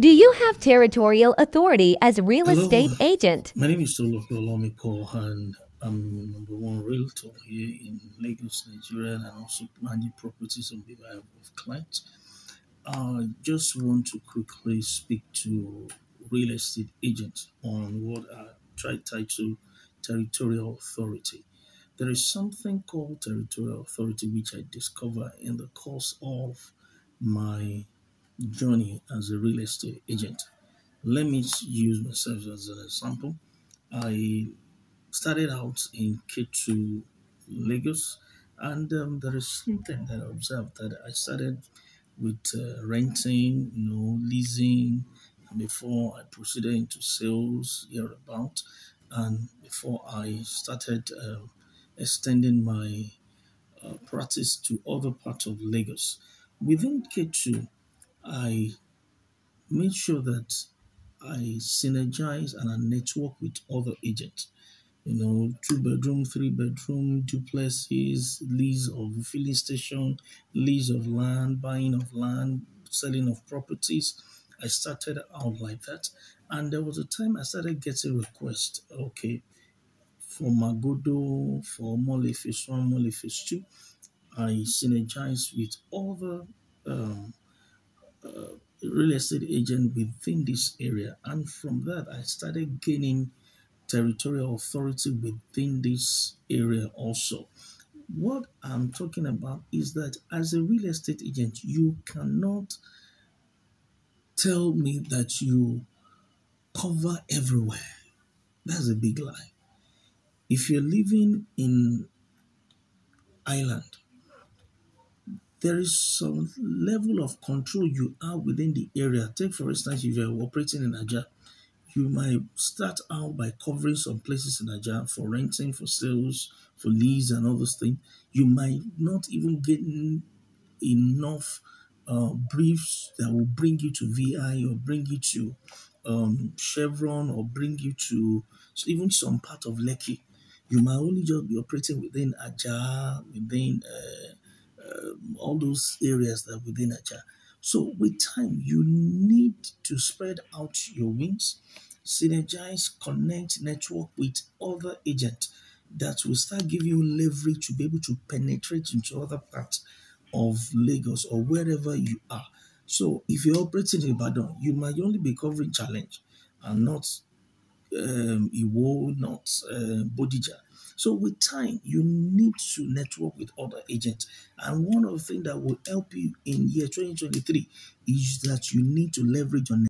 Do you have territorial authority as a real Hello, estate agent? my name is Tolu Olamipo, and I'm number one realtor here in Lagos, Nigeria, and I also manage properties on behalf of clients. I just want to quickly speak to real estate agents on what I try title territorial authority. There is something called territorial authority which I discovered in the course of my journey as a real estate agent. Let me use myself as an example. I started out in Ketu Lagos, and um, there is something that I observed that I started with uh, renting, you know, leasing, before I proceeded into sales hereabout, and before I started um, extending my uh, practice to other parts of Lagos. Within Ketu, I made sure that I synergize and I network with other agents. You know, two bedroom, three bedroom, duplexes, lease of filling station, lease of land, buying of land, selling of properties. I started out like that. And there was a time I started getting requests, okay, for Magodo, for Omole Phase 1, Omole Phase 2. I synergized with other um, uh, real estate agent within this area. And from that, I started gaining territorial authority within this area also. What I'm talking about is that as a real estate agent, you cannot tell me that you cover everywhere. That's a big lie. If you're living in Ireland, there is some level of control you are within the area. Take, for instance, if you're operating in Aja, you might start out by covering some places in Aja for renting, for sales, for lease, and all those things. You might not even get enough uh, briefs that will bring you to VI or bring you to um, Chevron or bring you to even some part of Lekki. You might only just be operating within Aja, within uh, all those areas that within Aja. So with time, you need to spread out your wings, synergize, connect, network with other agents that will start giving you leverage to be able to penetrate into other parts of Lagos or wherever you are. So if you're operating in Ibadan, you might only be covering challenge and not um, Iwo, not uh, Bodija. So with time, you need to network with other agents. And one of the things that will help you in year 2023 is that you need to leverage on